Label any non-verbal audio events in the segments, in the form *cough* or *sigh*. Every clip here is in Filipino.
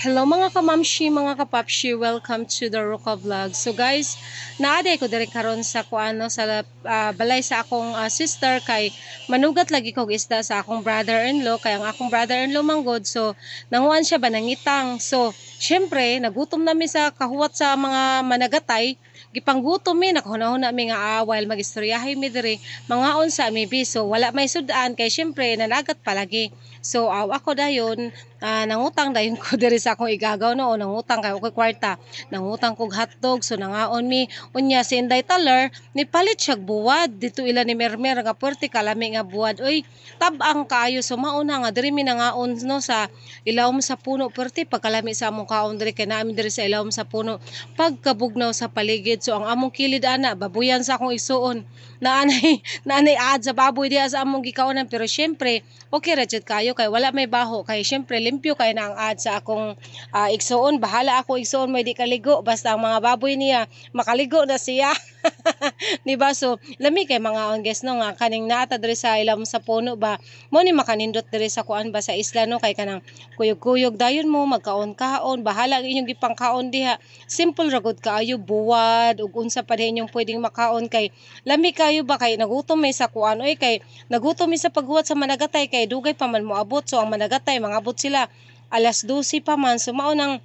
Hello mga kamamshi, mga kapapshi, welcome to the Ruka Vlog. So guys, naaday ko diri karon sa kuano sa ah, balay sa akong ah, sister kay manugat lagi kog isda sa akong brother-in-law kay ang akong brother-in-law manggod. So nanguan siya ba nangitang. So syempre nagutom nami sa kahuwat sa mga managatay. Gipanggutom mi nakahuna-huna mi nga ah, while magistoryahay mi diri mga unsa mi bi so wala may sudan kay syempre nanagat palagi. So aw ako dayon ah, nangutang dayon *laughs* ko diri sa akong igagaw no nangutang kay ko kwarta. Nangutang kog hotdog so nangaon mi. Unya si Inday Taler ni palit siya buwad. Dito ila ni Mermer nga puwerte kalami nga buwad. Oy tabang kaayo. So mauna nga diri mi nangaon no sa ilawom sa puno. Puwerte pagkalami sa among kaon diri kay naami diri sa ilawom sa puno. Pagkabugnaw sa paligid. So ang among kilid ana babuyan sa akong isuon. Naanay *laughs* naanay ad sa baboy diha sa among gikaonan. Pero syempre okay ra kayo kay wala may baho. Kay syempre limpyo kay na ang ad sa akong ah, igsuon bahala ako igsuon may di kaligo. Basta ang mga baboy niya makaligo na siya. *laughs* Di ba? So lami kay mga on guys no nga kaning naata diri sa ilam sa puno ba? Mo ni makanindot diri sa kuan ba sa isla no? Kay kanang kuyog-kuyog dayon mo magkaon-kaon bahala ang inyong gipangkaon diha. Simple ra gud kaayo buwad ug unsa pa din yung pwedeng makaon. Kay lami kayo ba? Kay nagutom may sa kuan oy kay nagutom mi sa paghuwat sa managatay kay dugay pa man moabot so ang managatay mangabot sila alas 12 pa man so mao nang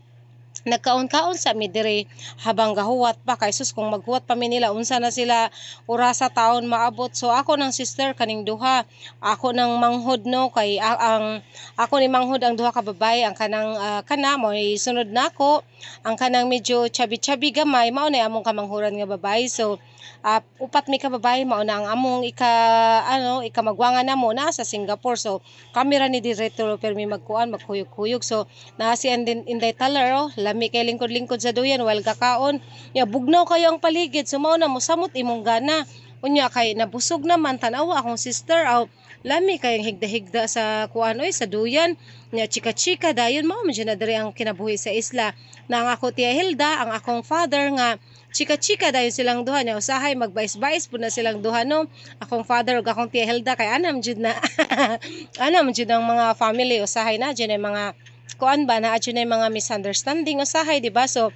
nagkaon-kaon sa mi diri habang gahuwat pa kay sus kung maghuwat pa mi nila unsa na sila oras sa taon maabot. So ako ng sister kaning duha ako ng manghod no? Kay ang ako ni manghod ang duha ka babae ang kanang ah, kana mo sunod nako ang kanang medyo chubby-chubby gamay mao na among kamanghuran nga babae so ah, upat mi ka babae mao na ang among ika ano ika magwangan namo na sa Singapore. So kamera ni director pero mi magkuan magkuyog-kuyog so na si Inday Taler oh, lami kay lingkod-lingkod sa duyan while kakaon. Ya bugnaw kayo ang paligid so mao na mo samot imong gana. Unya kay nabusog naman tanawa akong sister aw lami kay higda-higda sa kuan oy sa duyan. Nya chika-chika dayon mao man na diri ang kinabuhi sa isla. Na ang ako tiya Hilda ang akong father nga chika-chika dayon silang duha. Nya usahay magbais-bais pud silang duha no? Akong father ug akong tiya Hilda kay anam jud na *laughs* anam jud ang mga family usahay na ay mga kuan ba na adyo na yung mga misunderstanding usahay di ba? So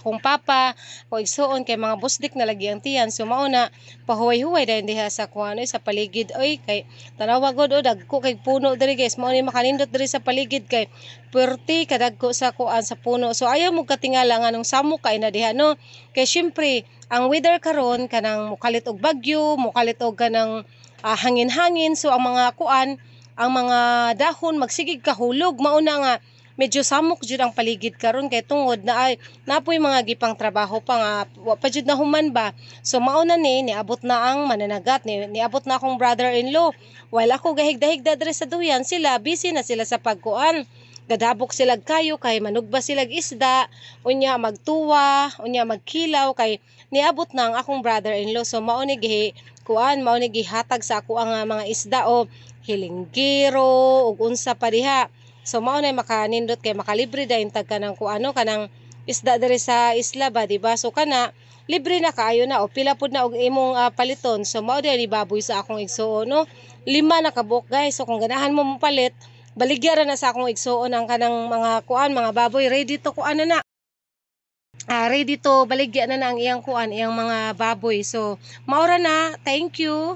akong papa o igsuon kay mga busdik na lagi ang tiyan so mao na pahuway-huway dahil diha sa kuan oy, sa paligid oy kay tanawa gud o dagko kay puno diri guys. Mao ni makanindot diri sa paligid kay puwerte kadagko sa kuan sa puno. So ayaw mo katingala nga nung samok kay na diha no? Kay syempre ang weather karon kanang mukalit og bagyo mukalit og kanang ah, hangin-hangin. So ang mga kuan ang mga dahon magsigig kahulog mao na nga medyo samok jud ang paligid karon. Kay tungod na ay napoy mga gipang trabaho pa nga pa jud na human ba? So mao na ni niabot na ang mananagat. Ni niabot na akong brother-in-law. While ako gahigda-higda diri sa duyan sila busy na sila sa pagkuan. Gadabok sila kayo kay manugba sila isda. Unya magtuwa unya magkilaw kay niabot na ang akong brother-in-law. So mao ni gihi kuan mao ni gihatag sa ako ang ah, mga isda o hilinggiro ug unsa pa diha. So mao na makanindot kay makalibre dayon tag kanang kuano kanang isda diri sa isla ba di ba? So kana libre na kaayo na o pila pud na og imong ah, paliton. So mao ni baboy sa akong igsuon no? Lima na kabuk guys. So kung ganahan mo mopalit baligya ra na sa akong igsuon ang kanang mga kuan mga baboy. Ready to kuan na na. Ah, ready to baligya na na ang iyang kuan iyang mga baboy. So maura na. Thank you